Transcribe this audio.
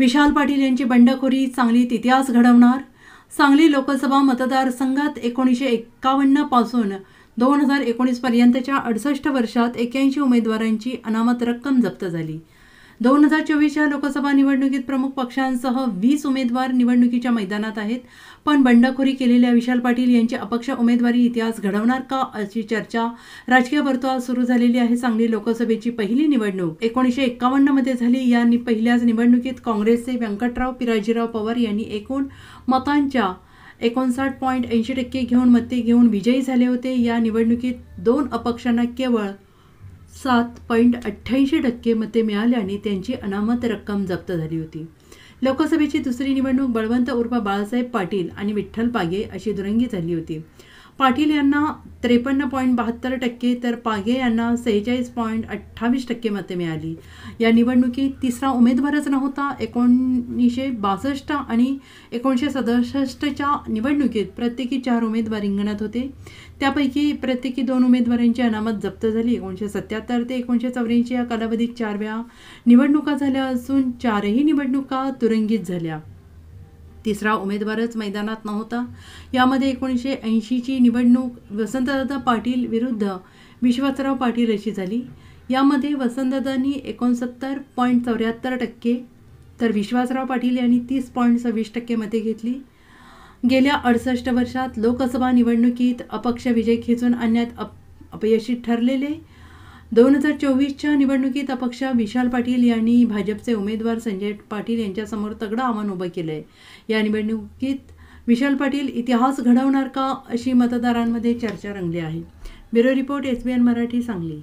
विशाल पाटील यांची बंडखोरी सांगलीत इतिहास घडवणार. सांगली लोकसभा मतदारसंघात एकोणीसशे एक्कावन्नपासून दोन हजार एकोणीसपर्यंतच्या अडसष्ट अडुसष्ट वर्षात एक्याऐंशी उमेदवारांची अनामत रक्कम जप्त झाली. दोन हजार चोवीसच्या लोकसभा निवडणुकीत प्रमुख पक्षांसह वीस उमेदवार निवडणुकीच्या मैदानात आहेत. पण बंडखोरी केलेल्या विशाल पाटील यांची अपक्ष उमेदवारी इतिहास घडवणार का अशी चर्चा राजकीय वर्तुळात सुरू झालेली आहे सांगली लोकसभेची पहिली निवडणूक. एकोणीसशे एक्कावन्नमध्ये झाली. या पहिल्याच निवडणुकीत काँग्रेसचे व्यंकटराव पिराजीराव पवार यांनी एकूण मतांच्या एकोणसाठ पॉईंट ऐंशी टक्के घेऊन मते घेऊन विजयी झाले होते. या निवडणुकीत दोन अपक्षांना केवळ सात पॉईंट अठ्ठ्याऐंशी टक्के मते मिळाल्याने त्यांची अनामत रक्कम जप्त झाली होती. लोकसभेची दुसरी निवडणूक बळवंत उर्फ बाळासाहेब पाटील आणि विठ्ठल पागे अशी दुरंगी झाली होती. पाटील यांना त्रेपन्न पॉईंट बहात्तर टक्के तर पागे यांना सेहेचाळीस पॉईंट अठ्ठावीस टक्के मते मिळाली. या निवडणुकीत तिसरा उमेदवारच नव्हता. एकोणीसशे बासष्ट आणि एकोणीसशे सदुसष्टच्या निवडणुकीत प्रत्येकी चार उमेदवार रिंगणात होते. त्यापैकी प्रत्येकी दोन उमेदवारांची अनामत जप्त झाली. एकोणीसशे सत्याहत्तर ते एकोणीसशे चौऱ्याऐंशी या कालावधीत चार वेळा निवडणुका झाल्या असून चारही निवडणुका तुरंगीत झाल्या. तिसरा उमेदवारच मैदानात नव्हता. यामध्ये एकोणीसशे ऐंशीची निवडणूक वसंतदादा पाटील विरुद्ध विश्वासराव पाटील अशी झाली. यामध्ये वसंतदादांनी एकोणसत्तर पॉईंट चौऱ्याहत्तर टक्के तर विश्वासराव पाटील यांनी तीस पॉईंट सव्वीस टक्के मते घेतली. गेल्या अडसष्ट वर्षात लोकसभा निवडणुकीत अपक्ष विजय खेचून आणण्यात अप अपयशी ठरलेले दोन हजार चोवीसच्या निवडणुकीत अपक्ष विशाल पाटील यांनी भाजपचे उमेदवार संजय पाटील यांच्यासमोर तगडं आव्हान उभं केलं आहे या निवडणुकीत विशाल पाटील इतिहास घडवणार का अशी मतदारांमध्ये चर्चा रंगली आहे. Bureau report S B N Marathi Sangli.